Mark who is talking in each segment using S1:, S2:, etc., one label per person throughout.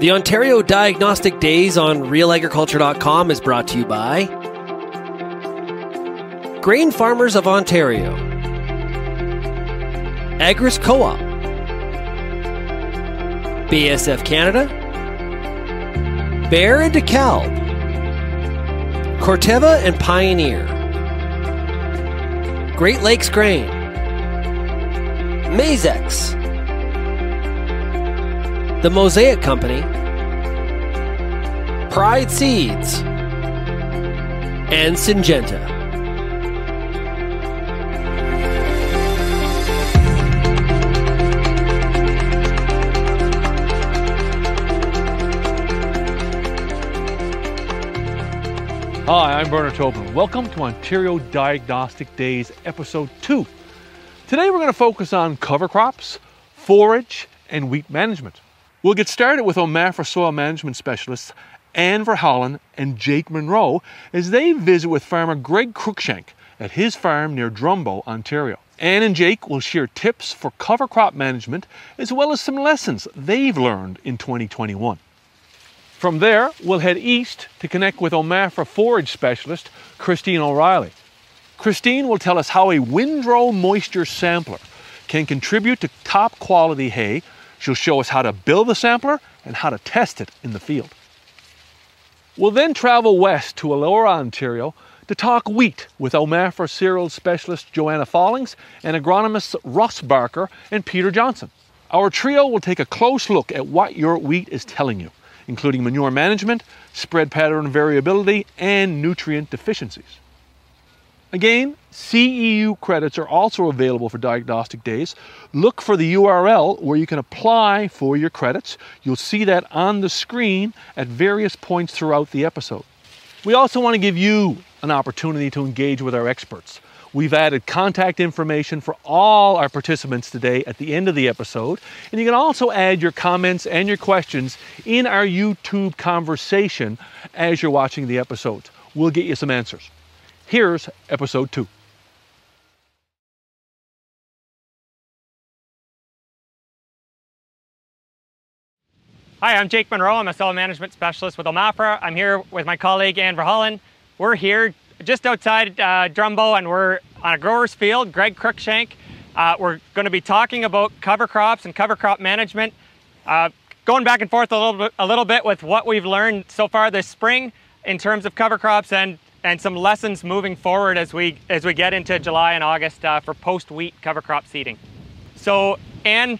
S1: The Ontario Diagnostic Days on realagriculture.com is brought to you by Grain Farmers of Ontario, Agris Co op, BASF Canada, Bayer and DeKalb, Corteva and Pioneer, Great Lakes Grain, Maizex, The Mosaic Company, Pride Seeds, and Syngenta.
S2: Hi, I'm Bernard Tobin. Welcome to Ontario Diagnostic Days, Episode 2. Today we're going to focus on cover crops, forage, and wheat management. We'll get started with OMAFRA soil management specialists Anne Verhallen and Jake Munroe as they visit with farmer Greg Cruickshank at his farm near Drumbo, Ontario. Anne and Jake will share tips for cover crop management as well as some lessons they've learned in 2021. From there, we'll head east to connect with OMAFRA forage specialist Christine O'Reilly. Christine will tell us how a windrow moisture sampler can contribute to top quality hay. She'll show us how to build the sampler and how to test it in the field. We'll then travel west to Elora, Ontario to talk wheat with OMAFRA cereal specialist Joanna Follings and agronomists Russ Barker and Peter Johnson. Our trio will take a close look at what your wheat is telling you including manure management, spread pattern variability, and nutrient deficiencies. Again, CEU credits are also available for diagnostic days. Look for the URL where you can apply for your credits. You'll see that on the screen at various points throughout the episode. We also want to give you an opportunity to engage with our experts. We've added contact information for all our participants today at the end of the episode. And you can also add your comments and your questions in our YouTube conversation as you're watching the episodes. We'll get you some answers. Here's episode two.
S3: Hi, I'm Jake Munroe. I'm a soil management specialist with OMAFRA. I'm here with my colleague Anne Verhallen. We're here just outside uh, Drumbo and we're on a grower's field, Greg Cruickshank. Uh, we're going to be talking about cover crops and cover crop management, uh, going back and forth a little, bit, a little bit with what we've learned so far this spring in terms of cover crops and, and some lessons moving forward as we, as we get into July and August uh, for post-wheat cover crop seeding. So, Anne,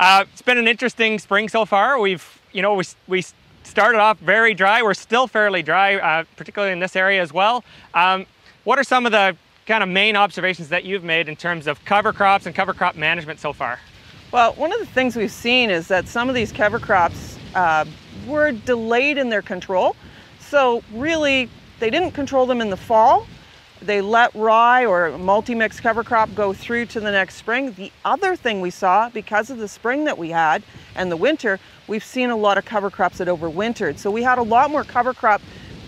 S3: uh, it's been an interesting spring so far. We've, you know, we, we started off very dry. We're still fairly dry, uh, particularly in this area as well. Um, what are some of the kind of main observations that you've made in terms of cover crops and cover crop management so far?
S4: Well, one of the things we've seen is that some of these cover crops uh, were delayed in their control. So really, they didn't control them in the fall. They let rye or multi-mix cover crop go through to the next spring. The other thing we saw, because of the spring that we had and the winter, we've seen a lot of cover crops that overwintered. So we had a lot more cover crop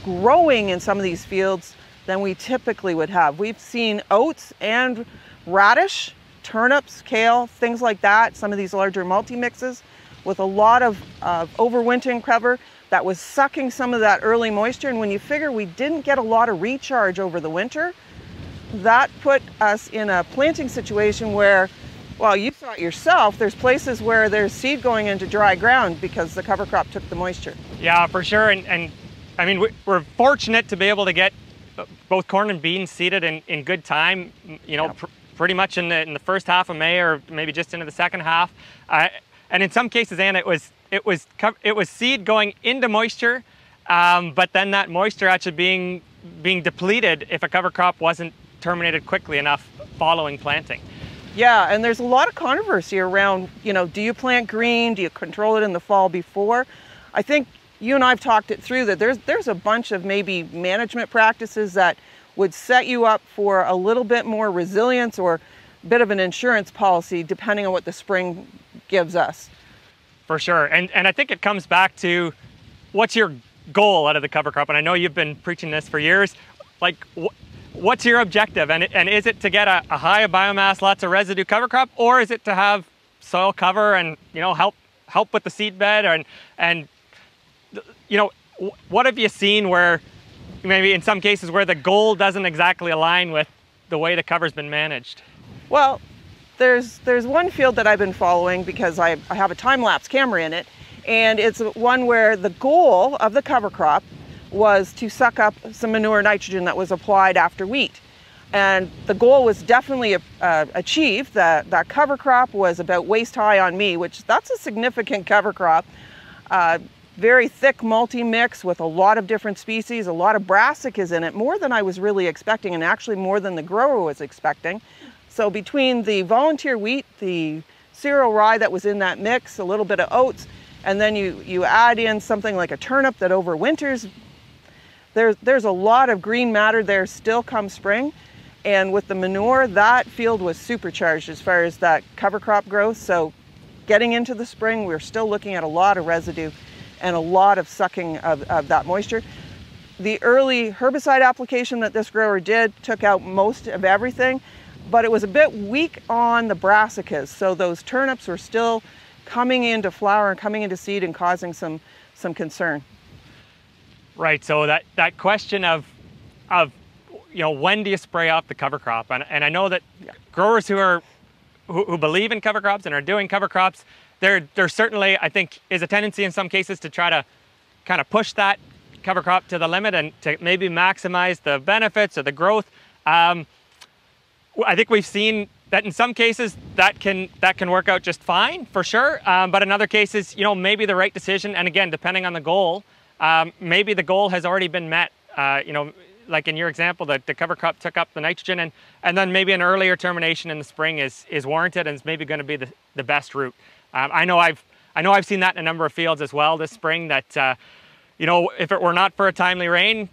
S4: growing in some of these fields than we typically would have. We've seen oats and radish, turnips, kale, things like that, some of these larger multi-mixes with a lot of uh, overwintering cover that was sucking some of that early moisture. And when you figure we didn't get a lot of recharge over the winter, that put us in a planting situation where, well, you saw it yourself, there's places where there's seed going into dry ground because the cover crop took the moisture.
S3: Yeah, for sure. And, and I mean, we're fortunate to be able to get both corn and beans seeded in, in good time, you know, yeah. pr pretty much in the, in the first half of May or maybe just into the second half. Uh, and in some cases, Anna, it was it was it was seed going into moisture, um, but then that moisture actually being being depleted if a cover crop wasn't terminated quickly enough following planting.
S4: Yeah, and there's a lot of controversy around, you know, do you plant green? Do you control it in the fall before? I think you and I've talked it through that there's there's a bunch of maybe management practices that would set you up for a little bit more resilience or a bit of an insurance policy depending on what the spring gives us.
S3: For sure. And, and I think it comes back to what's your goal out of the cover crop? And I know you've been preaching this for years. Like, wh what's your objective? And, and is it to get a, a high biomass, lots of residue cover crop, or is it to have soil cover and, you know, help help with the seed bed and, and you know, what have you seen where maybe in some cases where the goal doesn't exactly align with the way the cover's been managed?
S4: Well, there's there's one field that I've been following because I, I have a time-lapse camera in it, and it's one where the goal of the cover crop was to suck up some manure nitrogen that was applied after wheat. And the goal was definitely uh, achieved. That, that cover crop was about waist high on me, which that's a significant cover crop. Uh, very thick multi-mix with a lot of different species, a lot of brassicas in it, more than I was really expecting and actually more than the grower was expecting. So between the volunteer wheat, the cereal rye that was in that mix, a little bit of oats, and then you, you add in something like a turnip that overwinters, there's, there's a lot of green matter there still come spring. And with the manure, that field was supercharged as far as that cover crop growth. So getting into the spring, we're still looking at a lot of residue and a lot of sucking of, of that moisture. The early herbicide application that this grower did took out most of everything, but it was a bit weak on the brassicas. So those turnips were still coming into flower and coming into seed and causing some, some concern.
S3: Right, so that, that question of, of you know, when do you spray off the cover crop? And, and I know that yeah. growers who are who, who, believe in cover crops and are doing cover crops, there there certainly I think is a tendency in some cases to try to kind of push that cover crop to the limit and to maybe maximize the benefits or the growth. Um, I think we've seen that in some cases that can that can work out just fine for sure, um, but in other cases, you know, maybe the right decision. And again, depending on the goal, um, maybe the goal has already been met. Uh, you know, like in your example, the, the cover crop took up the nitrogen and, and then maybe an earlier termination in the spring is, is warranted and is maybe going to be the, the best route. Um, I know I've I know I've seen that in a number of fields as well this spring that, uh, you know, if it were not for a timely rain,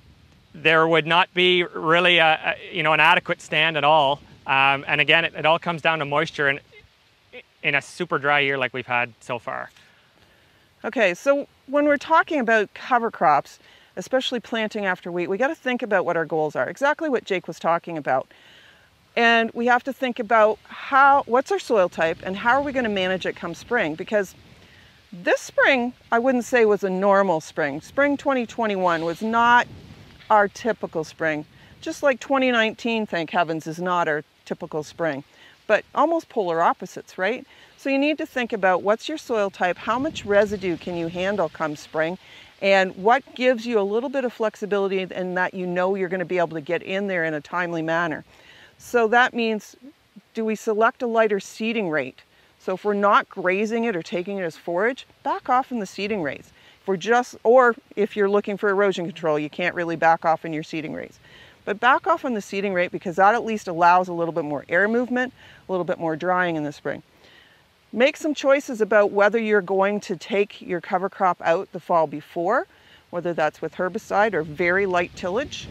S3: there would not be really a, a you know, an adequate stand at all. Um, and again, it, it all comes down to moisture and in a super dry year like we've had so far.
S4: Okay, so when we're talking about cover crops, especially planting after wheat, we got to think about what our goals are. Exactly what Jake was talking about. And we have to think about how what's our soil type and how are we going to manage it come spring because this spring I wouldn't say was a normal spring. Spring 2021 was not our typical spring. Just like 2019, thank heavens, is not our typical spring. But almost polar opposites, right? So you need to think about what's your soil type, how much residue can you handle come spring, and what gives you a little bit of flexibility and that you know you're going to be able to get in there in a timely manner. So that means, do we select a lighter seeding rate? So if we're not grazing it or taking it as forage, back off in the seeding rates. If we're just, or if you're looking for erosion control, you can't really back off in your seeding rates. But back off on the seeding rate because that at least allows a little bit more air movement, a little bit more drying in the spring. Make some choices about whether you're going to take your cover crop out the fall before, whether that's with herbicide or very light tillage.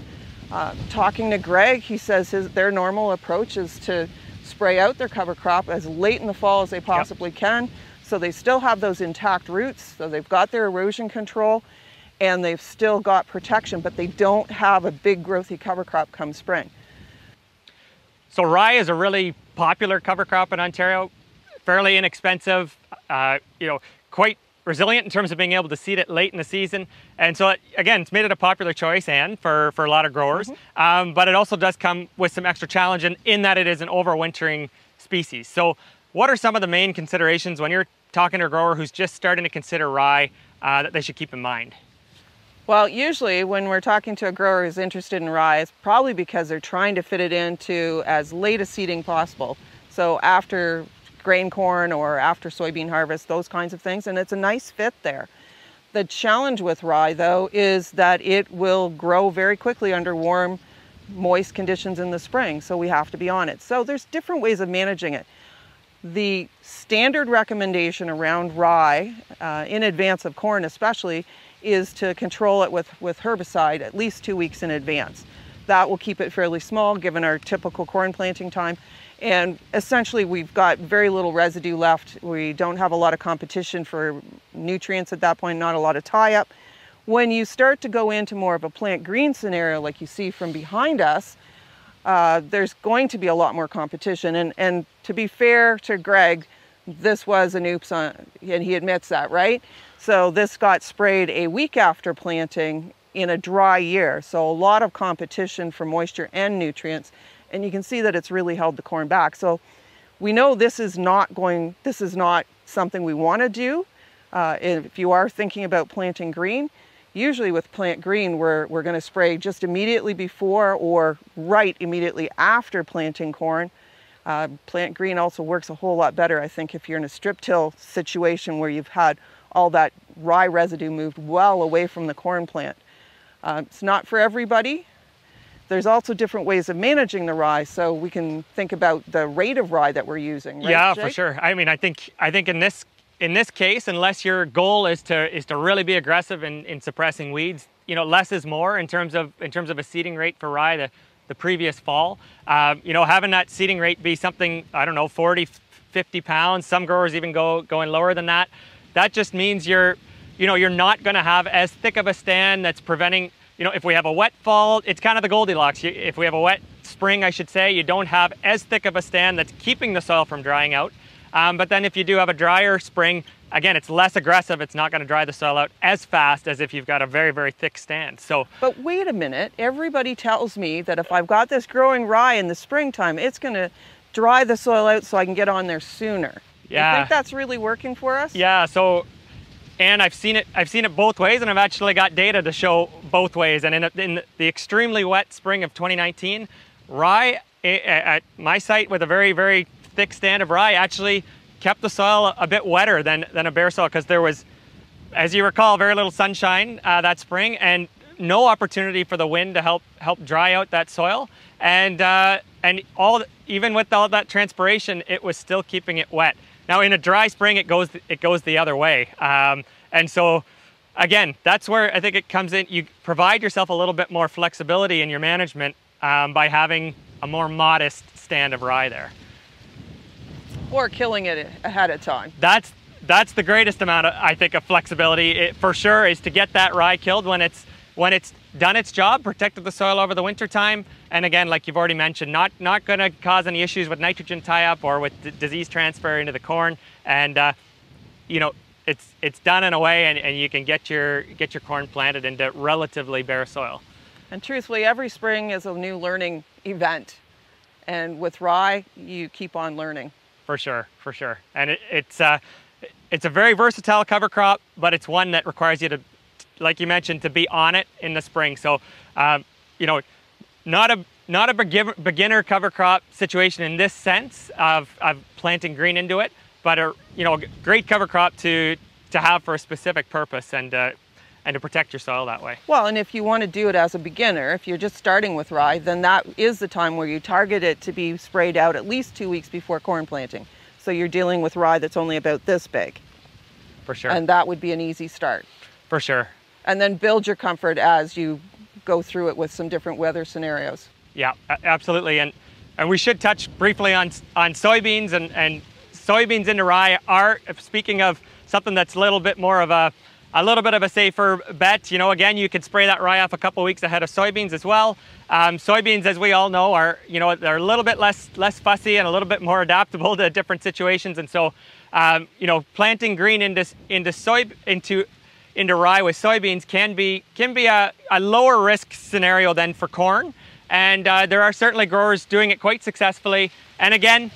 S4: Uh, talking to Greg, he says his, their normal approach is to spray out their cover crop as late in the fall as they possibly yep. can. So they still have those intact roots, so they've got their erosion control and they've still got protection, but they don't have a big growthy cover crop come spring.
S3: So rye is a really popular cover crop in Ontario fairly inexpensive, uh, you know, quite resilient in terms of being able to seed it late in the season. And so, it, again, it's made it a popular choice and for, for a lot of growers. Mm -hmm. um, but it also does come with some extra challenge in, in that it is an overwintering species. So what are some of the main considerations when you're talking to a grower who's just starting to consider rye uh, that they should keep in mind?
S4: Well, usually when we're talking to a grower who's interested in rye, it's probably because they're trying to fit it into as late a seeding possible. So after grain corn or after soybean harvest, those kinds of things, and it's a nice fit there. The challenge with rye, though, is that it will grow very quickly under warm, moist conditions in the spring, so we have to be on it. So there's different ways of managing it. The standard recommendation around rye, uh, in advance of corn especially, is to control it with, with herbicide at least two weeks in advance. That will keep it fairly small given our typical corn planting time and essentially, we've got very little residue left. We don't have a lot of competition for nutrients at that point, not a lot of tie up. When you start to go into more of a plant green scenario, like you see from behind us, uh, there's going to be a lot more competition. And, and to be fair to Greg, this was an oops on, and he admits that, right? So this got sprayed a week after planting in a dry year. So a lot of competition for moisture and nutrients. And you can see that it's really held the corn back. So we know this is not going, this is not something we want to do. Uh, if you are thinking about planting green, usually with plant green, we're, we're going to spray just immediately before or right immediately after planting corn. Uh, plant green also works a whole lot better, I think, if you're in a strip till situation where you've had all that rye residue moved well away from the corn plant. Uh, it's not for everybody. There's also different ways of managing the rye, so we can think about the rate of rye that we're using. Right,
S3: yeah,
S4: Jake?
S3: for sure. I mean, I think I think in this in this case, unless your goal is to is to really be aggressive in, in suppressing weeds, you know, less is more in terms of in terms of a seeding rate for rye the, the previous fall. Um, you know, having that seeding rate be something I don't know, 40, 50 pounds. Some growers even go going lower than that. That just means you're, you know, you're not going to have as thick of a stand that's preventing you know, if we have a wet fall, it's kind of the Goldilocks. If we have a wet spring, I should say, you don't have as thick of a stand that's keeping the soil from drying out. Um, but then if you do have a drier spring, again, it's less aggressive. It's not going to dry the soil out as fast as if you've got a very, very thick stand. So,
S4: But wait a minute, everybody tells me that if I've got this growing rye in the springtime, it's going to dry the soil out so I can get on there sooner.
S3: Yeah.
S4: You think that's really working for us?
S3: yeah, so and I've seen it. I've seen it both ways, and I've actually got data to show both ways. And in, a, in the extremely wet spring of 2019, rye at my site with a very very thick stand of rye actually kept the soil a bit wetter than than a bare soil because there was, as you recall, very little sunshine uh, that spring and no opportunity for the wind to help help dry out that soil. And uh, and all even with all that transpiration, it was still keeping it wet. Now in a dry spring, it goes it goes the other way, um, and so again, that's where I think it comes in. You provide yourself a little bit more flexibility in your management um, by having a more modest stand of rye there.
S4: Or killing it ahead of time.
S3: That's that's the greatest amount of I think of flexibility it, for sure is to get that rye killed when it's when it's done its job, protected the soil over the winter time, and again, like you've already mentioned, not not going to cause any issues with nitrogen tie-up or with disease transfer into the corn, and uh, you know it's it's done in a way, and, and you can get your get your corn planted into relatively bare soil.
S4: And truthfully, every spring is a new learning event. And with rye, you keep on learning.
S3: For sure, for sure, and it, it's uh, it's a very versatile cover crop, but it's one that requires you to, like you mentioned, to be on it in the spring. So, um, you know, not a not a beginner cover crop situation in this sense of, of planting green into it, but a you know great cover crop to to have for a specific purpose and uh, and to protect your soil that way.
S4: Well, and if you want to do it as a beginner, if you're just starting with rye, then that is the time where you target it to be sprayed out at least two weeks before corn planting. So you're dealing with rye that's only about this big.
S3: For sure.
S4: And that would be an easy start.
S3: for sure.
S4: And then build your comfort as you go through it with some different weather scenarios.
S3: Yeah, absolutely. And and we should touch briefly on on soybeans and and soybeans into rye are speaking of something that's a little bit more of a a little bit of a safer bet. You know, again, you could spray that rye off a couple weeks ahead of soybeans as well. Um, soybeans, as we all know, are you know they're a little bit less less fussy and a little bit more adaptable to different situations. And so, um, you know, planting green into into soy into into rye with soybeans can be can be a, a lower risk scenario than for corn. And uh, there are certainly growers doing it quite successfully. And again,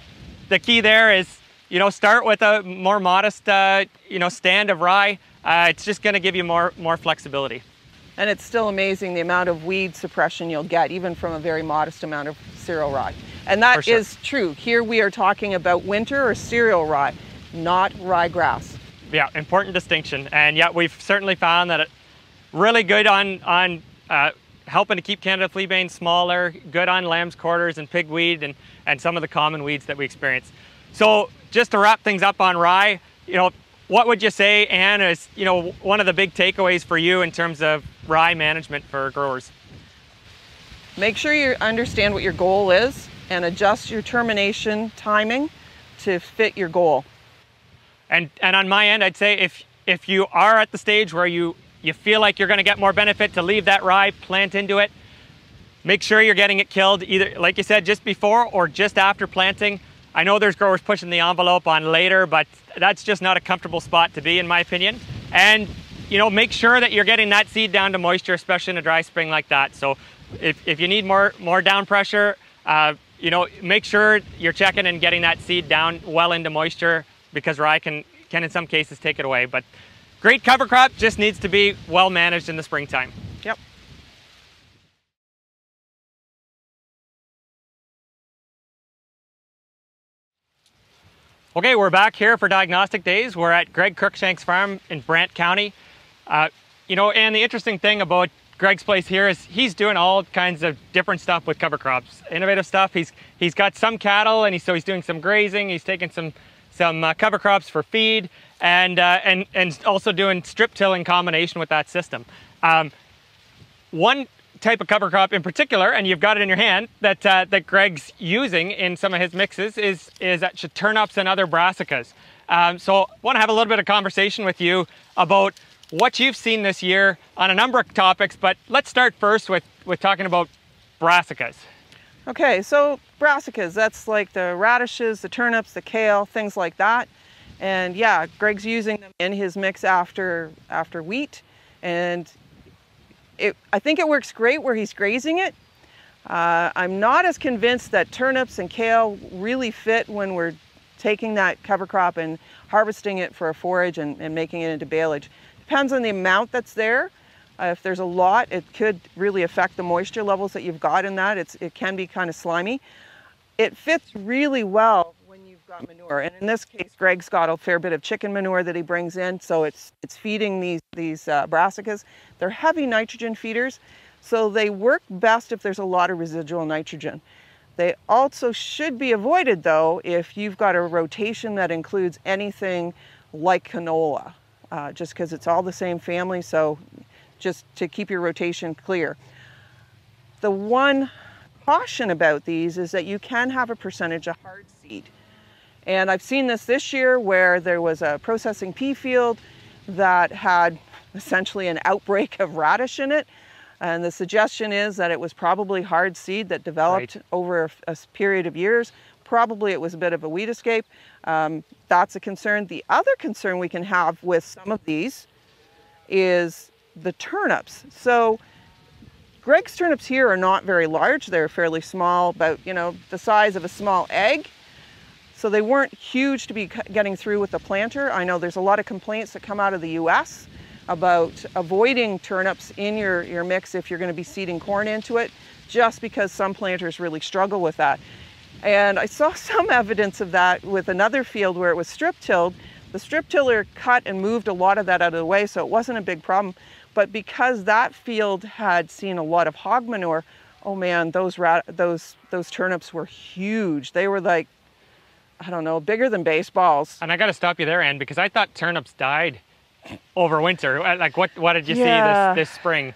S3: the key there is you know start with a more modest uh, you know stand of rye. Uh, it's just going to give you more more flexibility.
S4: And it's still amazing the amount of weed suppression you'll get, even from a very modest amount of cereal rye. And that is
S3: sure.
S4: true. Here we are talking about winter or cereal rye, not ryegrass.
S3: Yeah, important distinction. And yeah, we've certainly found that it really good on on uh, helping to keep Canada fleabane smaller, good on lamb's quarters and pigweed and and some of the common weeds that we experience. So just to wrap things up on rye, you know, what would you say, Anne, is you know one of the big takeaways for you in terms of rye management for growers?
S4: Make sure you understand what your goal is and adjust your termination timing to fit your goal.
S3: And and on my end, I'd say if if you are at the stage where you you feel like you're going to get more benefit to leave that rye, plant into it. Make sure you're getting it killed either, like you said, just before or just after planting. I know there's growers pushing the envelope on later, but that's just not a comfortable spot to be, in my opinion. and you know, make sure that you're getting that seed down to moisture, especially in a dry spring like that. So if, if you need more, more down pressure, uh, you know, make sure you're checking and getting that seed down well into moisture because rye can, can in some cases take it away. But great cover crop just needs to be well managed in the springtime.
S4: Yep.
S3: Okay, we're back here for diagnostic days. We're at Greg Cruickshank's farm in Brant County. Uh, you know, and the interesting thing about Greg's place here is he's doing all kinds of different stuff with cover crops, innovative stuff. He's he's got some cattle, and he's so he's doing some grazing. He's taking some some uh, cover crops for feed, and uh, and and also doing strip till in combination with that system. Um, one type of cover crop in particular, and you've got it in your hand that uh, that Greg's using in some of his mixes is is turnips and other brassicas. Um, so I want to have a little bit of conversation with you about what you've seen this year on a number of topics, but let's start first with, with talking about brassicas.
S4: Okay, so brassicas, that's like the radishes, the turnips, the kale, things like that. And yeah, Greg's using them in his mix after, after wheat. And it, I think it works great where he's grazing it. Uh, I'm not as convinced that turnips and kale really fit when we're taking that cover crop and harvesting it for a forage and, and making it into baleage. Depends on the amount that's there. Uh, if there's a lot, it could really affect the moisture levels that you've got in that. It's, it can be kind of slimy. It fits really well when you've got manure. And in this case, Greg's got a fair bit of chicken manure that he brings in, so it's, it's feeding these, these uh, brassicas. They're heavy nitrogen feeders, so they work best if there's a lot of residual nitrogen. They also should be avoided though if you've got a rotation that includes anything like canola uh, just because it's all the same family. So just to keep your rotation clear. The one caution about these is that you can have a percentage of hard seed. And I've seen this this year where there was a processing pea field that had essentially an outbreak of radish in it. And the suggestion is that it was probably hard seed that developed right. over a, a, period of years. Probably it was a bit of a weed escape. Um, that's a concern. The other concern we can have with some of these is the turnips. So Greg's turnips here are not very large. They're fairly small, about, you know, the size of a small egg. So they weren't huge to be getting through with the planter. I know there's a lot of complaints that come out of the US about avoiding turnips in your, your mix if you're going to be seeding corn into it, just because some planters really struggle with that. And I saw some evidence of that with another field where it was strip tilled. The strip tiller cut and moved a lot of that out of the way, so it wasn't a big problem. But because that field had seen a lot of hog manure, oh man, those rat, those those turnips were huge. They were like, I don't know, bigger than baseballs.
S3: And I got to stop you there, Anne, because I thought turnips died over winter. Like, what what did you yeah. see this this spring?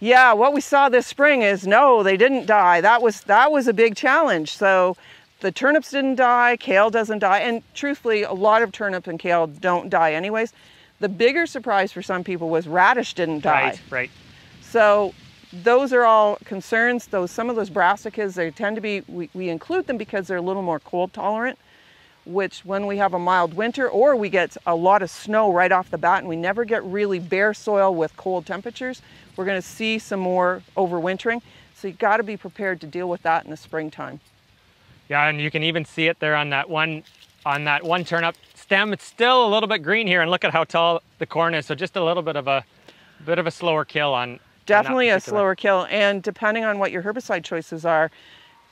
S4: Yeah, what we saw this spring is no, they didn't die. That was that was a big challenge. So the turnips didn't die, kale doesn't die, and truthfully, a lot of turnip and kale don't die anyways. The bigger surprise for some people was radish didn't die.
S3: Right, right.
S4: So those are all concerns. Those some of those brassicas, they tend to be we, we include them because they're a little more cold tolerant which when we have a mild winter or we get a lot of snow right off the bat and we never get really bare soil with cold temperatures, we're going to see some more overwintering. So you've got to be prepared to deal with that in the springtime.
S3: Yeah, and you can even see it there on that one on that one turnip stem. It's still a little bit green here and look at how tall the corn is. So just a little bit of a bit of a slower kill on
S4: Definitely on a slower kill and depending on what your herbicide choices are,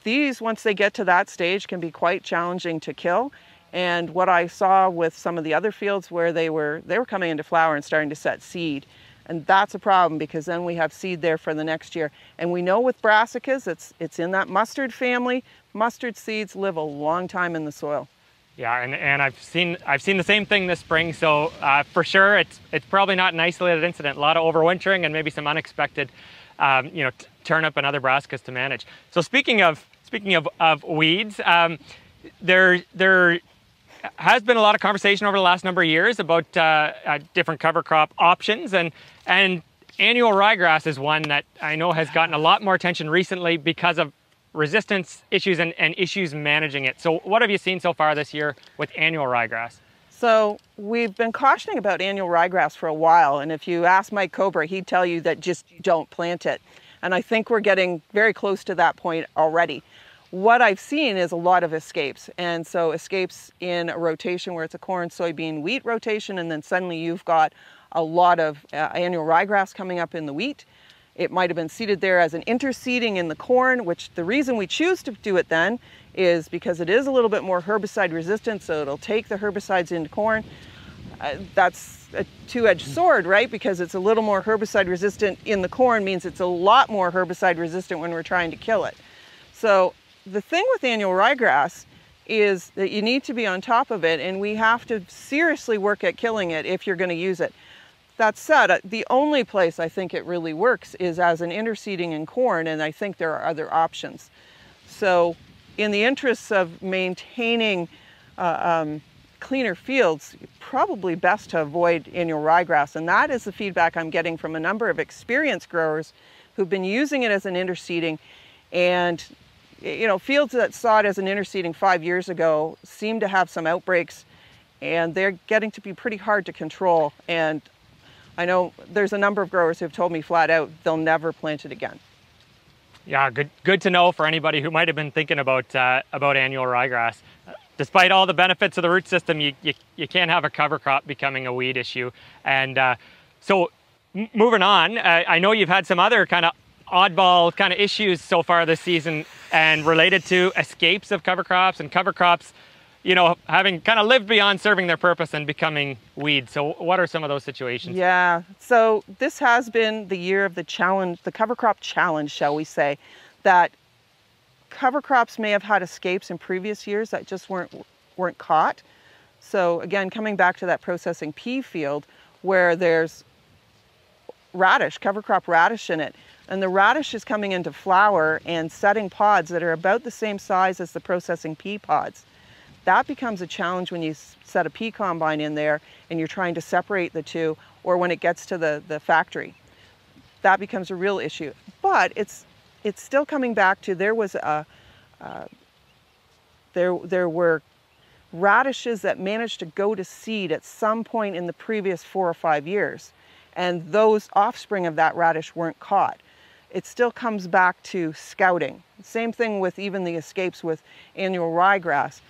S4: these once they get to that stage can be quite challenging to kill and what I saw with some of the other fields where they were they were coming into flower and starting to set seed. And that's a problem because then we have seed there for the next year. And we know with brassicas, it's, it's in that mustard family. Mustard seeds live a long time in the soil.
S3: Yeah, and, and I've seen I've seen the same thing this spring. So uh, for sure, it's it's probably not an isolated incident. A lot of overwintering and maybe some unexpected, um, you know, turnip and other brassicas to manage. So speaking of speaking of, of weeds, um, there has been a lot of conversation over the last number of years about uh, uh, different cover crop options, and and annual ryegrass is one that I know has gotten a lot more attention recently because of resistance issues and, and issues managing it. So what have you seen so far this year with annual ryegrass?
S4: So we've been cautioning about annual ryegrass for a while, and if you ask Mike Cowbrough, he'd tell you that just don't plant it. And I think we're getting very close to that point already. What I've seen is a lot of escapes, and so escapes in a rotation where it's a corn, soybean, wheat rotation, and then suddenly you've got a lot of uh, annual ryegrass coming up in the wheat. It might have been seeded there as an interseeding in the corn, which the reason we choose to do it then is because it is a little bit more herbicide resistant, so it'll take the herbicides into corn. Uh, that's a two-edged sword, right? Because it's a little more herbicide resistant in the corn means it's a lot more herbicide resistant when we're trying to kill it. So the thing with annual ryegrass is that you need to be on top of it and we have to seriously work at killing it if you're going to use it. That said, uh, the only place I think it really works is as an interseeding in corn and I think there are other options. So in the interests of maintaining uh, um, cleaner fields, probably best to avoid annual ryegrass. And that is the feedback I'm getting from a number of experienced growers who've been using it as an interseeding. And, you know, fields that saw it as an interseeding five years ago seem to have some outbreaks and they're getting to be pretty hard to control. And I know there's a number of growers who've told me flat out they'll never plant it again.
S3: Yeah, good good to know for anybody who might have been thinking about uh, about annual ryegrass. Despite all the benefits of the root system, you, you, you can't have a cover crop becoming a weed issue. And uh, so moving on, uh, I know you've had some other kind of oddball kind of issues so far this season and related to escapes of cover crops and cover crops you know, having kind of lived beyond serving their purpose and becoming weeds. So what are some of those situations?
S4: Yeah, so this has been the year of the challenge, the cover crop challenge, shall we say, that cover crops may have had escapes in previous years that just weren't, weren't caught. So again, coming back to that processing pea field where there's radish, cover crop radish in it, and the radish is coming into flower and setting pods that are about the same size as the processing pea pods. That becomes a challenge when you set a pea combine in there and you're trying to separate the two or when it gets to the, the factory. That becomes a real issue. But it's, it's still coming back to there was a, uh, there, there were radishes that managed to go to seed at some point in the previous four or five years. And those offspring of that radish weren't caught. It still comes back to scouting. Same thing with even the escapes with annual ryegrass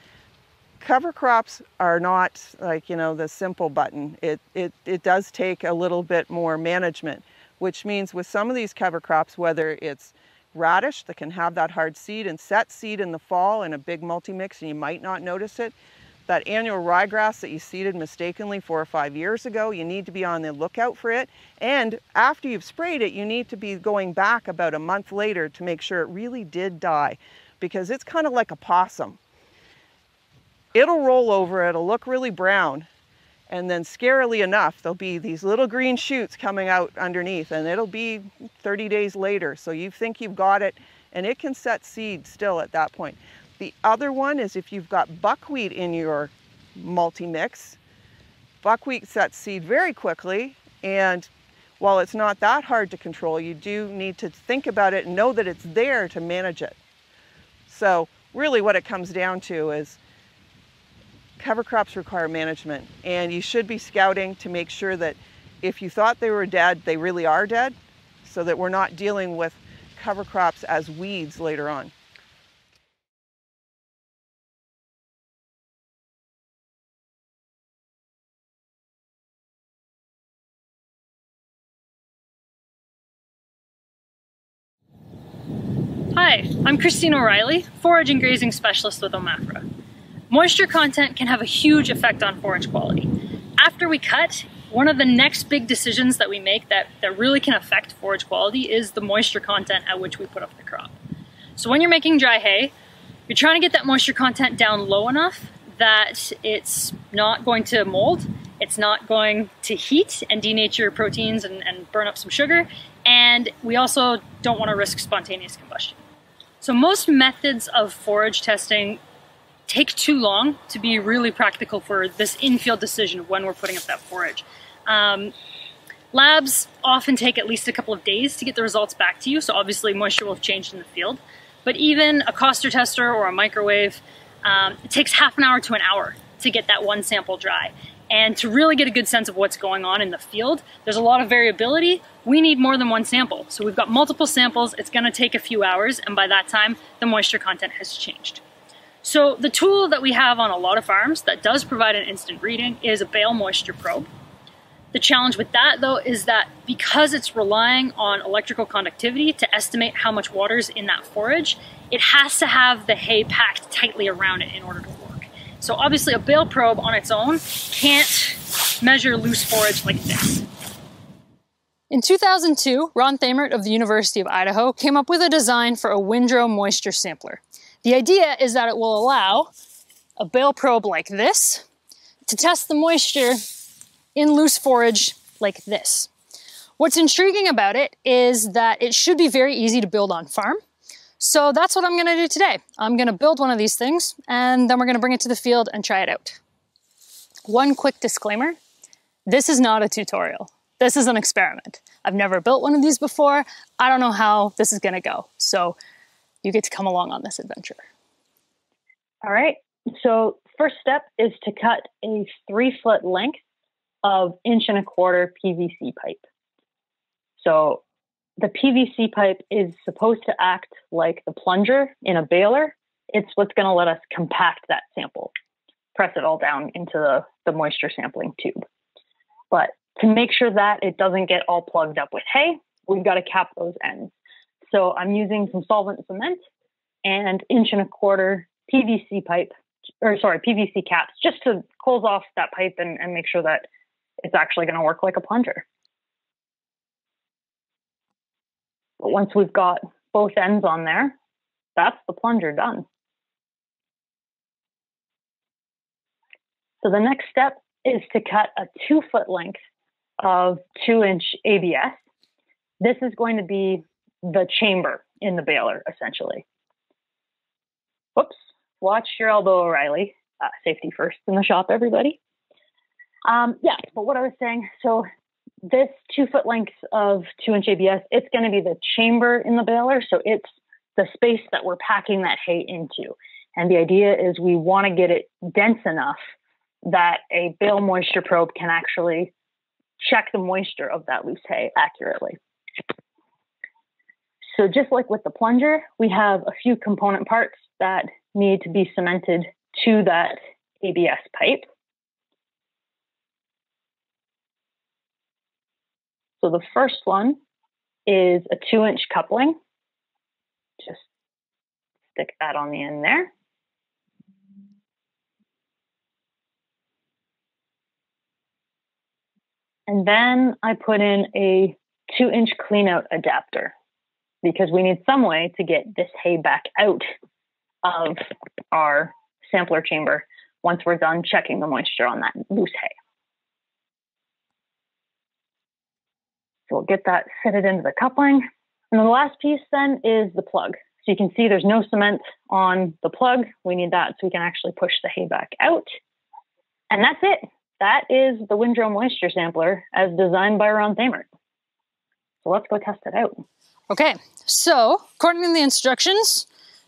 S4: cover crops are not like, you know, the simple button. It, it, it does take a little bit more management, which means with some of these cover crops, whether it's radish that can have that hard seed and set seed in the fall in a big multi-mix and you might not notice it, that annual ryegrass that you seeded mistakenly four or five years ago, you need to be on the lookout for it. And after you've sprayed it, you need to be going back about a month later to make sure it really did die because it's kind of like a possum it'll roll over, it'll look really brown, and then scarily enough, there'll be these little green shoots coming out underneath, and it'll be 30 days later. So you think you've got it, and it can set seed still at that point. The other one is if you've got buckwheat in your multi-mix, buckwheat sets seed very quickly, and while it's not that hard to control, you do need to think about it and know that it's there to manage it. So really what it comes down to is cover crops require management and you should be scouting to make sure that if you thought they were dead, they really are dead so that we're not dealing with cover crops as weeds later on.
S5: Hi, I'm Christine O'Reilly, forage and grazing specialist with OMAFRA. Moisture content can have a huge effect on forage quality. After we cut, one of the next big decisions that we make that, that really can affect forage quality is the moisture content at which we put up the crop. So when you're making dry hay, you're trying to get that moisture content down low enough that it's not going to mold, it's not going to heat and denature proteins and, and burn up some sugar, and we also don't want to risk spontaneous combustion. So most methods of forage testing take too long to be really practical for this infield decision of when we're putting up that forage. Um, labs often take at least a couple of days to get the results back to you, so obviously moisture will have changed in the field. But even a Koster tester or a microwave, um, it takes half an hour to an hour
S6: to get that one sample dry. And to really get a good sense of what's going on in the field, there's a lot of variability. We need more than one sample. So we've got multiple samples, it's gonna take a few hours, and by that time, the moisture content has changed. So the tool that we have on a lot of farms that does provide an instant reading is a bale moisture probe. The challenge with that though is that because it's relying on electrical conductivity to estimate how much water's in that forage, it has to have the hay packed tightly around it in order to work. So obviously a bale probe on its own can't measure loose forage like this.
S7: In 2002, Ron Thamert of the University of Idaho came up with a design for a windrow moisture sampler. The idea is that it will allow a bale probe like this to test the moisture in loose forage like this. What's intriguing about it is that it should be very easy to build on farm. So that's what I'm gonna do today. I'm gonna build one of these things and then we're gonna bring it to the field and try it out. One quick disclaimer, this is not a tutorial. This is an experiment. I've never built one of these before. I don't know how this is gonna go. So you get to come along on this adventure.
S5: All right, so first step is to cut a three foot length of inch and a quarter PVC pipe. So the PVC pipe is supposed to act like the plunger in a baler. It's what's going to let us compact that sample, press it all down into the, the moisture sampling tube. But to make sure that it doesn't get all plugged up with hay, we've got to cap those ends. So I'm using some solvent cement and inch and a quarter PVC pipe, or sorry, PVC caps, just to close off that pipe and, and make sure that it's actually going to work like a plunger. But once we've got both ends on there, that's the plunger done. So the next step is to cut a two foot length of two inch ABS. This is going to be the chamber in the baler, essentially. Whoops, watch your elbow, O'Reilly. Uh, safety first in the shop, everybody. Um, yeah, but what I was saying, so this two foot length of two inch ABS, it's going to be the chamber in the baler. So it's the space that we're packing that hay into. And the idea is we want to get it dense enough that a bale moisture probe can actually check the moisture of that loose hay accurately. So just like with the plunger, we have a few component parts that need to be cemented to that ABS pipe. So the first one is a two inch coupling. Just stick that on the end there. And then I put in a two inch cleanout adapter because we need some way to get this hay back out of our sampler chamber once we're done checking the moisture on that loose hay. So we'll get that fitted into the coupling. And then the last piece then is the plug. So you can see there's no cement on the plug. We need that so we can actually push the hay back out. And that's it. That is the windrow moisture sampler as designed by Ron Thamert. So let's go test it out.
S7: Okay, so according to the instructions,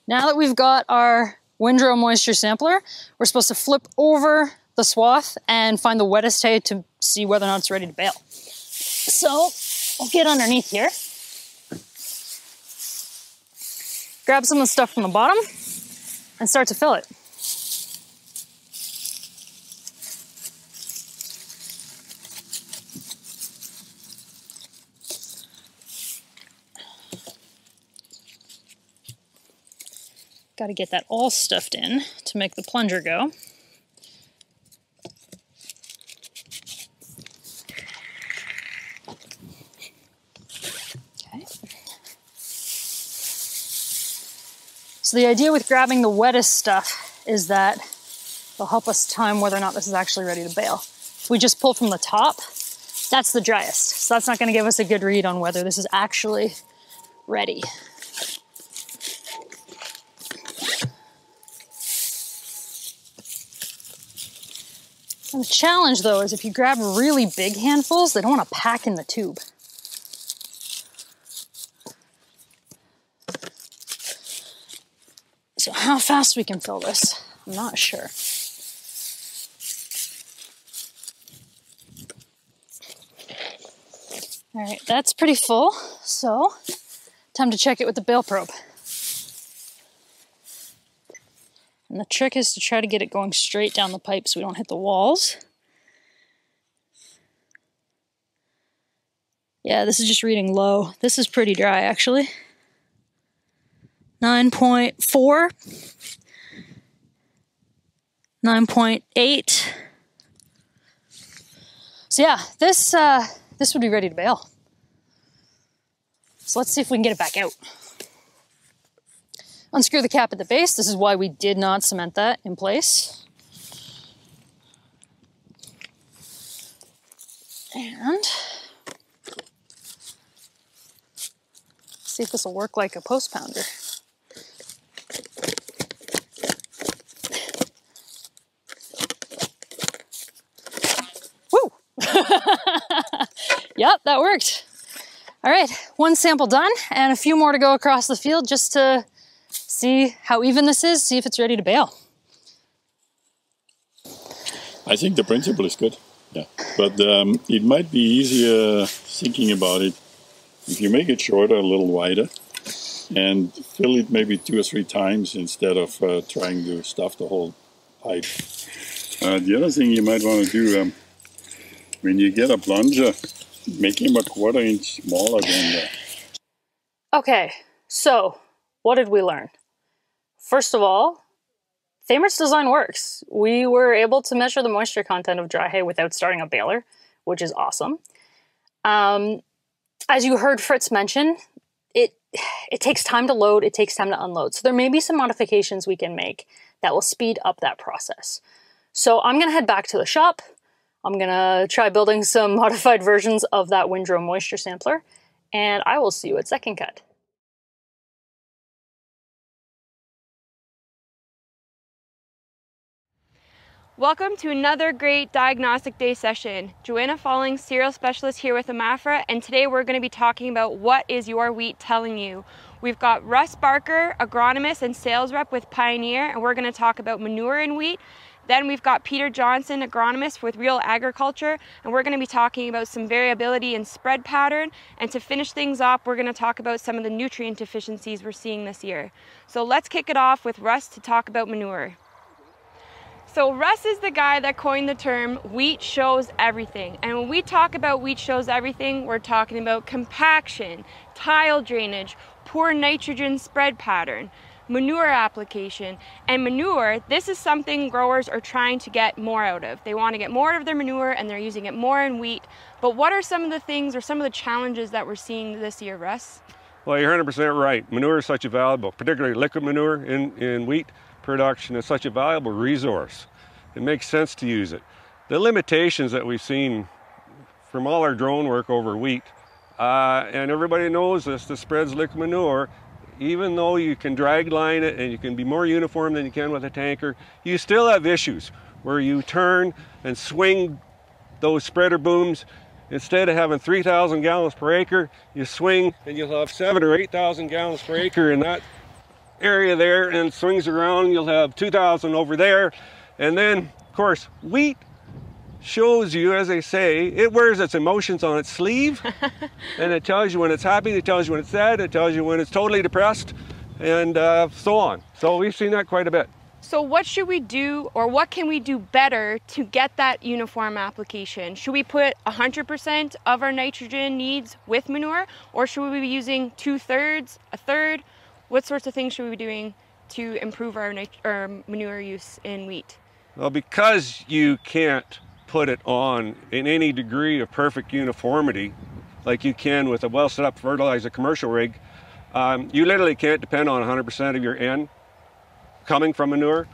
S7: now that we've got our windrow moisture sampler, we're supposed to flip over the swath and find the wettest hay to see whether or not it's ready to bale. So I'll get underneath here. Grab some of the stuff from the bottom and start to fill it. Got to get that all stuffed in to make the plunger go. So the idea with grabbing the wettest stuff is that it'll help us time whether or not this is actually ready to bale. If we just pull from the top, that's the driest. So that's not gonna give us a good read on whether this is actually ready. And the challenge though is if you grab really big handfuls, they don't wanna pack in the tube. how fast we can fill this. I'm not sure. All right, that's pretty full. So, time to check it with the bail probe. And the trick is to try to get it going straight down the pipe so we don't hit the walls. Yeah, this is just reading low. This is pretty dry actually. 9.4, 9.8. So yeah, this uh, this would be ready to bail. So let's see if we can get it back out. Unscrew the cap at the base. This is why we did not cement that in place. And see if this will work like a post pounder. Woo! yep, that worked. All right, one sample done and a few more to go across the field just to see how even this is, see if it's ready to bale.
S8: I think the principle is good, yeah. But um, it might be easier thinking about it if you make it shorter, a little wider, and fill it maybe two or three times instead of uh, trying to stuff the whole pipe. Uh, the other thing you might want to do um, when you get a plunger, make him a quarter inch smaller than that.
S7: Okay, so what did we learn? First of all, Thamert's design works. We were able to measure the moisture content of dry hay without starting a baler, which is awesome. Um, as you heard Fritz mention, it takes time to load, it takes time to unload. So there may be some modifications we can make that will speed up that process. So I'm gonna head back to the shop. I'm gonna try building some modified versions of that windrow moisture sampler, and I will see you at second cut.
S9: Welcome to another great Diagnostic Day session. Joanna Follings, cereal specialist here with OMAFRA, and today we're going to be talking about what is your wheat telling you. We've got Russ Barker, agronomist and sales rep with Pioneer, and we're going to talk about manure in wheat. Then we've got Peter Johnson, agronomist with Real Agriculture, and we're going to be talking about some variability in spread pattern. And to finish things off, we're going to talk about some of the nutrient deficiencies we're seeing this year. So let's kick it off with Russ to talk about manure. So Russ is the guy that coined the term wheat shows everything. And when we talk about wheat shows everything, we're talking about compaction, tile drainage, poor nitrogen spread pattern, manure application. And manure, this is something growers are trying to get more out of. They want to get more of their manure and they're using it more in wheat. But what are some of the things or some of the challenges that we're seeing this year, Russ?
S10: Well, you're 100% right. Manure is such a valuable, particularly liquid manure in, in wheat production is such a valuable resource. It makes sense to use it. The limitations that we've seen from all our drone work over wheat, uh, and everybody knows this, the spreads liquid manure, even though you can drag line it and you can be more uniform than you can with a tanker, you still have issues where you turn and swing those spreader booms. Instead of having 3,000 gallons per acre, you swing and you'll have seven or 8,000 gallons per acre and that area there and swings around. You'll have 2,000 over there. And then, of course, wheat shows you, as they say, it wears its emotions on its sleeve. and it tells you when it's happy, it tells you when it's sad, it tells you when it's totally depressed, and uh, so on. So we've seen that quite a bit.
S9: So what should we do or what can we do better to get that uniform application? Should we put 100% of our nitrogen needs with manure or should we be using two thirds, a third? What sorts of things should we be doing to improve our, our manure use in wheat?
S10: Well, because you can't put it on in any degree of perfect uniformity like you can with a well set up fertilizer commercial rig, um, you literally can't depend on 100% of your N coming from manure.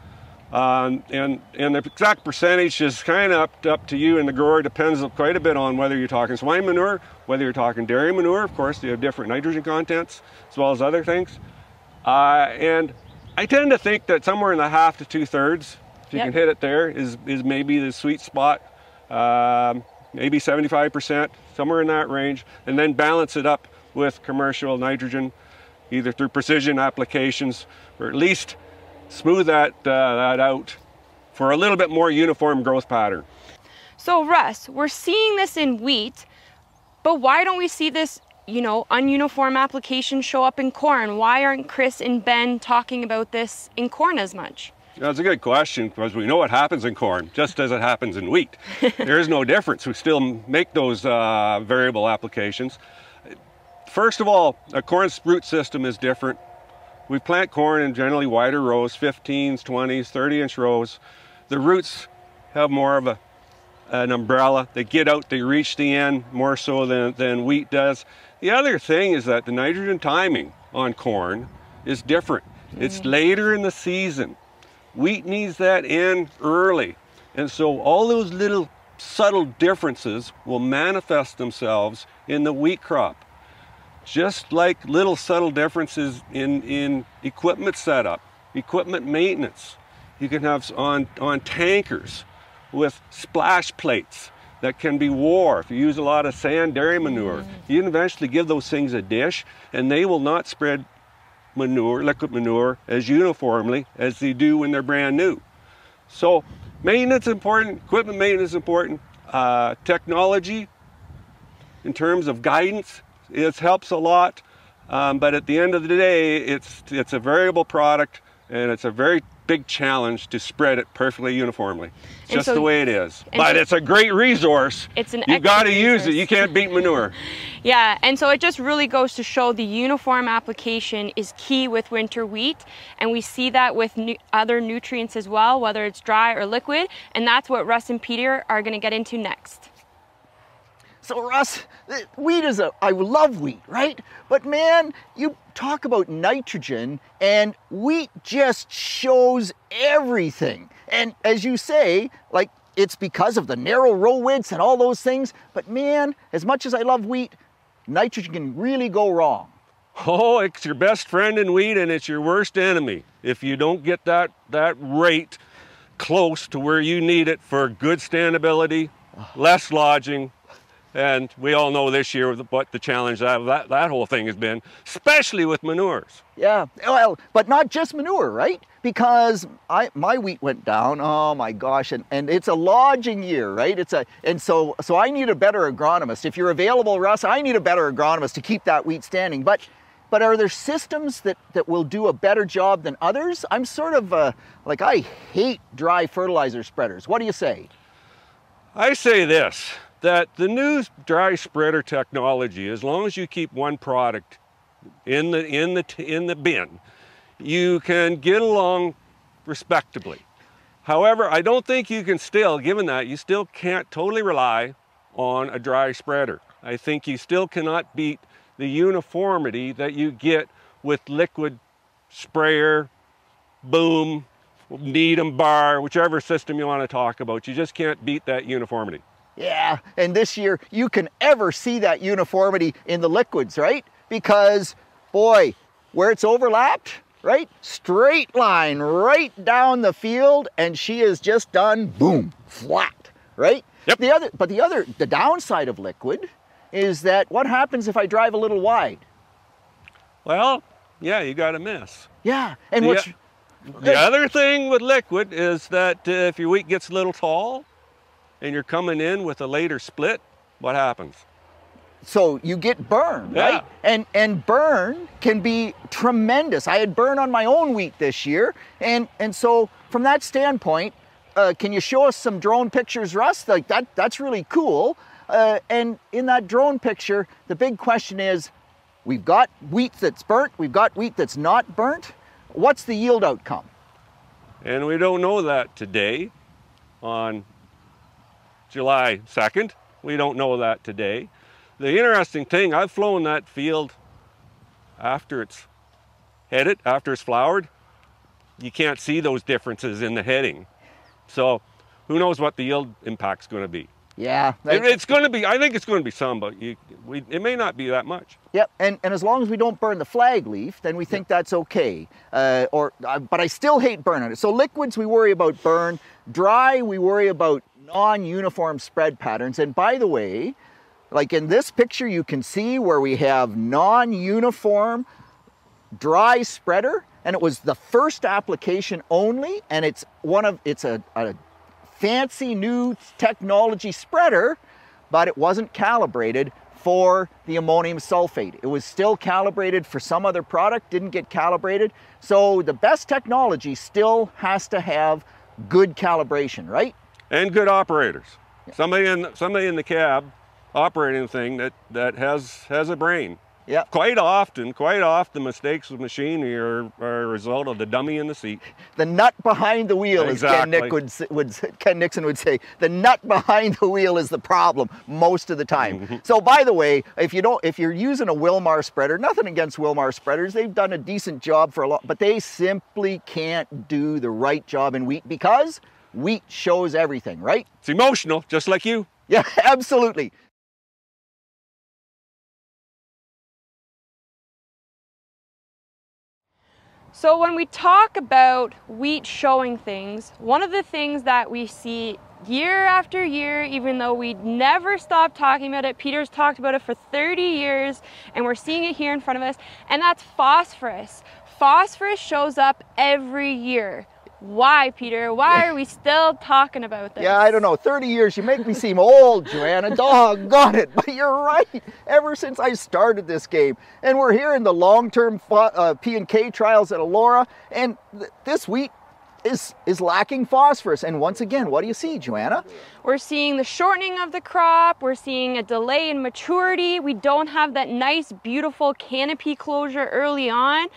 S10: Um, and, and the exact percentage is kind of up, up to you and the grower. Depends quite a bit on whether you're talking swine manure, whether you're talking dairy manure. Of course, you have different nitrogen contents as well as other things. Uh, and I tend to think that somewhere in the half to two thirds, if you yep. can hit it there, is, is maybe the sweet spot. Um, maybe 75%, somewhere in that range, and then balance it up with commercial nitrogen, either through precision applications or at least smooth that, uh, that out for a little bit more uniform growth pattern.
S9: So Russ, we're seeing this in wheat, But why don't we see this, you know, ununiform applications show up in corn? Why aren't Chris and Ben talking about this in corn as much?
S10: That's a good question because we know what happens in corn, just as it happens in wheat. there is no difference. We still make those uh, variable applications. First of all, a corn root system is different. We plant corn in generally wider rows, 15s, 20s, 30 inch rows. The roots have more of a, an umbrella. They get out, they reach the end more so than, than wheat does. The other thing is that the nitrogen timing on corn is different. It's mm. later in the season. Wheat needs that in early. And so all those little subtle differences will manifest themselves in the wheat crop. Just like little subtle differences in, in equipment setup, equipment maintenance. You can have on, on tankers with splash plates that can be wore. If you use a lot of sand dairy manure, mm. you can eventually give those things a dish and they will not spread manure, liquid manure, as uniformly as they do when they're brand new. So maintenance is important, equipment maintenance is important, uh, technology in terms of guidance, it helps a lot. Um, but at the end of the day, it's, it's a variable product and it's a very big challenge to spread it perfectly uniformly. Just so, the way it is. But so, it's a great resource.
S9: It's an
S10: You've got to use it. You can't beat manure.
S9: yeah, and so it just really goes to show the uniform application is key with winter wheat. And we see that with nu other nutrients as well, whether it's dry or liquid. And that's what Russ and Peter are going to get into next.
S11: So Russ, wheat is a, I love wheat, right? But man, you talk about nitrogen and wheat just shows everything. And as you say, like it's because of the narrow row widths and all those things. But man, as much as I love wheat, nitrogen can really go wrong.
S10: Oh, it's your best friend in wheat and it's your worst enemy. If you don't get that, that rate close to where you need it for good standability, less lodging, and we all know this year what the challenge that, that, that whole thing has been, especially with manures.
S11: Yeah, well, but not just manure, right? Because I my wheat went down. Oh my gosh, and, and it's a lodging year, right? It's a and so so I need a better agronomist. If you're available, Russ, I need a better agronomist to keep that wheat standing. But but are there systems that, that will do a better job than others? I'm sort of uh, like I hate dry fertilizer spreaders. What do you say?
S10: I say this that the new dry spreader technology, as long as you keep one product in the, in the, in the bin, you can get along respectably. However, I don't think you can still, given that, you still can't totally rely on a dry spreader. I think you still cannot beat the uniformity that you get with liquid sprayer, boom, Needham bar, whichever system you want to talk about. You just can't beat that uniformity.
S11: Yeah, and this year you can ever see that uniformity in the liquids, right? Because, boy, where it's overlapped, right? Straight line right down the field, and she is just done, boom, flat, right?
S10: Yep.
S11: The other, but the other, the downside of liquid is that what happens if I drive a little wide?
S10: Well, yeah, you got to miss.
S11: Yeah, and what's...
S10: The other thing with liquid is that uh, if your wheat gets a little tall, and you're coming in with a later split, what happens?
S11: So you get burn, yeah. right? And and burn can be tremendous. I had burn on my own wheat this year, and and so from that standpoint, uh, can you show us some drone pictures, Russ? Like that that's really cool. Uh, and in that drone picture, the big question is, we've got wheat that's burnt, we've got wheat that's not burnt. What's the yield outcome?
S10: And we don't know that today on July 2nd. We don't know that today. The interesting thing, I've flown that field after it's headed, after it's flowered. You can't see those differences in the heading. So who knows what the yield impact's going to be.
S11: Yeah.
S10: it's going to be, I think it's going to be some, but you, we, it may not be that much.
S11: Yep, and, and as long as we don't burn the flag leaf, then we think yep. that's okay. Uh, or, uh, but I still hate burning it. So liquids, we worry about burn. Dry, we worry about non-uniform spread patterns. And by the way, like in this picture, you can see where we have non-uniform dry spreader, and it was the first application only, and it's one of, it's a, a fancy new technology spreader, but it wasn't calibrated for the ammonium sulfate. It was still calibrated for some other product, didn't get calibrated. So the best technology still has to have good calibration, right?
S10: And good operators. Somebody in somebody in the cab operating the thing that, that has has a brain.
S11: Yeah.
S10: Quite often, quite often, mistakes with machinery are, are a result of the dummy in the seat.
S11: The nut behind the wheel, as Ken,
S10: Exactly.
S11: Nick would, would, Ken Nixon would say, the nut behind the wheel is the problem most of the time. So, by the way, if you don't, if you're using a Wilmar spreader, nothing against Wilmar spreaders, they've done a decent job for a lot, but they simply can't do the right job in wheat because wheat shows everything, right?
S10: It's emotional, just like you.
S11: Yeah, absolutely.
S9: So when we talk about wheat showing things, one of the things that we see year after year, even though we never stop talking about it, Peter's talked about it for 30 years and we're seeing it here in front of us, and that's phosphorus. Phosphorus shows up every year. Why, Peter? Why are we still talking about this?
S11: Yeah, I don't know. 30 years, you make me seem old, Joanna. Doggone it. But you're right. Ever since I started this game, and we're here in the long-term uh, P&K trials at Elora, and th- this wheat is is lacking phosphorus. And once again, what do you see, Joanna?
S9: We're seeing the shortening of the crop. We're seeing a delay in maturity. We don't have that nice, beautiful canopy closure early on.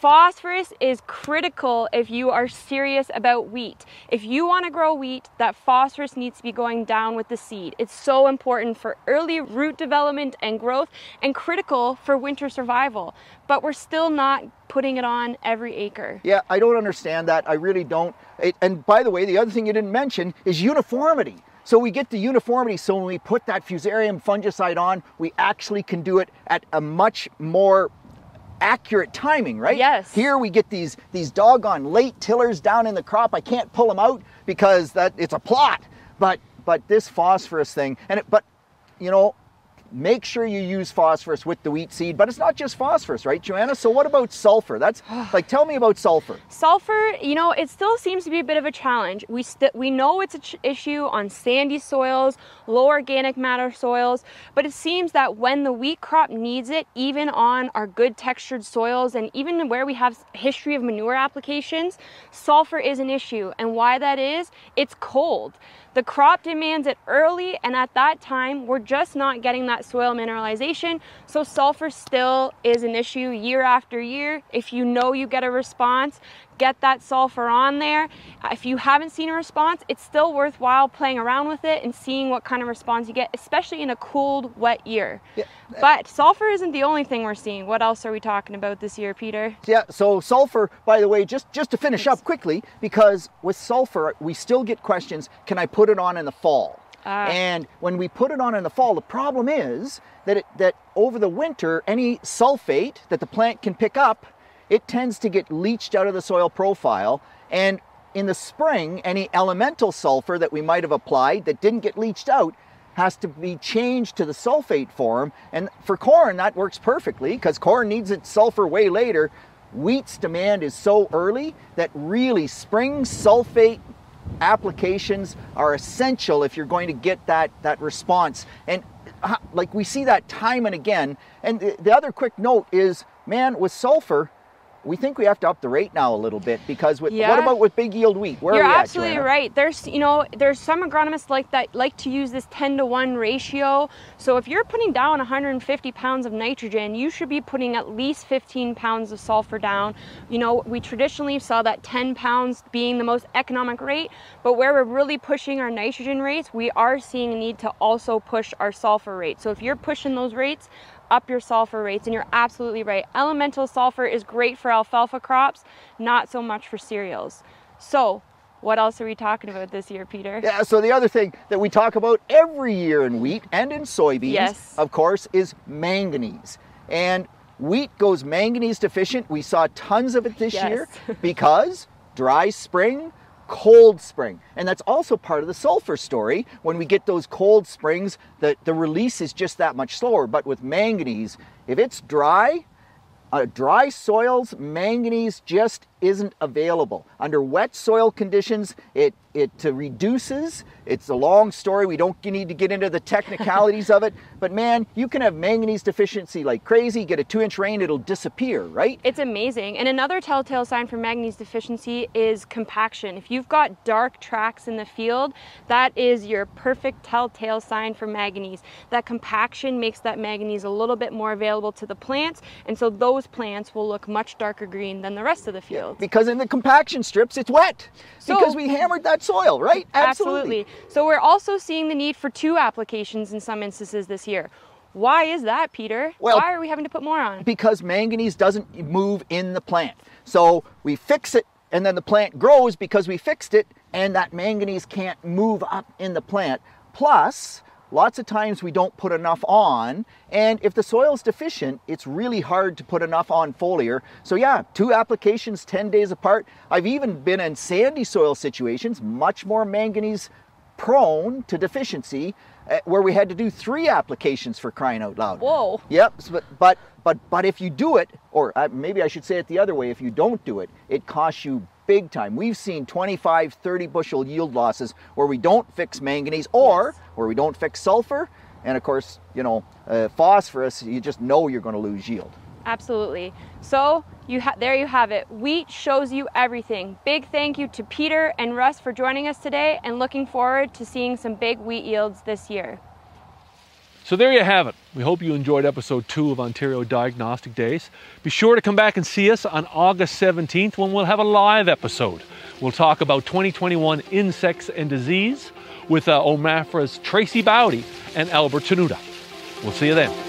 S9: Phosphorus is critical if you are serious about wheat. If you want to grow wheat, that phosphorus needs to be going down with the seed. It's so important for early root development and growth and critical for winter survival. But we're still not putting it on every acre.
S11: Yeah, I don't understand that. I really don't. It, and by the way, the other thing you didn't mention is uniformity. So we get the uniformity. So when we put that fusarium fungicide on, we actually can do it at a much more accurate timing, right?
S9: Yes.
S11: Here we get these these doggone late tillers down in the crop. I can't pull them out because that it's a plot. But but this phosphorus thing, and it, but you know, make sure you use phosphorus with the wheat seed. But it's not just phosphorus, right, Joanna? So what about sulfur? That's like tell me about sulfur.
S9: Sulfur, you know, it still seems to be a bit of a challenge. We we know it's an issue on sandy soils, low organic matter soils, but it seems that when the wheat crop needs it, even on our good textured soils and even where we have history of manure applications, sulfur is an issue. And why that is, it's cold. The crop demands it early, and at that time, we're just not getting that soil mineralization. So, sulfur still is an issue year after year. If you know you get a response, get that sulfur on there. If you haven't seen a response, it's still worthwhile playing around with it and seeing what kind of response you get, especially in a cold, wet year. But sulfur isn't the only thing we're seeing. What else are we talking about this year, Peter?
S11: Yeah, so sulfur, by the way, just, just to finish up quickly, because with sulfur, we still get questions, can I put it on in the fall?
S9: Ah.
S11: And when we put it on in the fall, the problem is that, it, that over the winter, any sulfate that the plant can pick up, it tends to get leached out of the soil profile. And in the spring, any elemental sulfur that we might have applied that didn't get leached out has to be changed to the sulfate form. And for corn, that works perfectly because corn needs its sulfur way later. Wheat's demand is so early that really spring sulfate applications are essential if you're going to get that, that response. And uh, like we see that time and again. And the, the other quick note is, man, with sulfur, we think we have to up the rate now a little bit because with, what about with big yield wheat? Where
S9: You're
S11: are we at,
S9: absolutely
S11: Joanna?
S9: right. There's, you know, there's some agronomists like that like to use this 10 to 1 ratio. So if you're putting down 150 pounds of nitrogen, you should be putting at least 15 pounds of sulfur down. You know, we traditionally saw that 10 pounds being the most economic rate, but where we're really pushing our nitrogen rates, we are seeing a need to also push our sulfur rate. So if you're pushing those rates, up your sulfur rates and you're absolutely right. Elemental sulfur is great for alfalfa crops, not so much for cereals. So, what else are we talking about this year, Peter?
S11: Yeah, so the other thing that we talk about every year in wheat and in soybeans,
S9: Yes.
S11: of course, is manganese. And wheat goes manganese deficient. We saw tons of it this
S9: Yes.
S11: year because dry spring, cold spring. And that's also part of the sulfur story. When we get those cold springs, the, the release is just that much slower. But with manganese, if it's dry, uh, dry soils, manganese just isn't available. Under wet soil conditions, it, it uh, reduces. It's a long story. We don't need to get into the technicalities of it. But man, you can have manganese deficiency like crazy, get a two inch rain, it'll disappear, right?
S9: It's amazing. And another telltale sign for manganese deficiency is compaction. If you've got dark tracks in the field, that is your perfect telltale sign for manganese. That compaction makes that manganese a little bit more available to the plants. And so those plants will look much darker green than the rest of the field.
S11: Because in the compaction strips, it's wet.
S9: So-
S11: because we hammered that soil, right?
S9: Absolutely. So we're also seeing the need for two applications in some instances this year. Why is that, Peter?
S11: Well-
S9: Why are we having to put more on?
S11: because manganese doesn't move in the plant. So we fix it and then the plant grows because we fixed it and that manganese can't move up in the plant. Plus, lots of times we don't put enough on and if the soil's deficient, it's really hard to put enough on foliar. So yeah, two applications 10 days apart. I've even been in sandy soil situations, much more manganese prone to deficiency uh, where we had to do three applications for crying out loud.
S9: Whoa.
S11: Yep, but but but but if you do it, or uh, maybe I should say it the other way, if you don't do it, it costs you big time. We've seen 25, 30 bushel yield losses where we don't fix manganese or where we don't fix sulfur, and of course, you know, uh, phosphorus. You just know you're going to lose yield.
S9: Absolutely. So you ha- there you have it. Wheat shows you everything. Big thank you to Peter and Russ for joining us today and looking forward to seeing some big wheat yields this year.
S2: So there you have it. We hope you enjoyed episode two of Ontario Diagnostic Days. Be sure to come back and see us on August 17th when we'll have a live episode. We'll talk about 2021 insects and disease with uh, OMAFRA's Tracey Baute and Albert Tenuta. We'll see you then.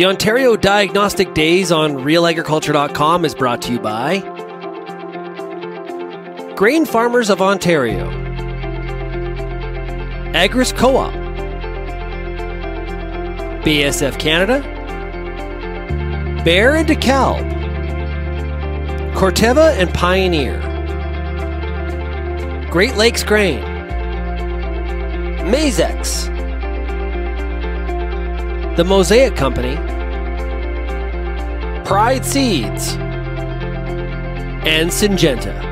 S1: The Ontario Diagnostic Days on realagriculture.com is brought to you by Grain Farmers of Ontario, Agris Co op, BASF Canada, Bayer and DeKalb, Corteva and Pioneer, Great Lakes Grain, Maizex, The Mosaic Company, Pride Seeds, and Syngenta.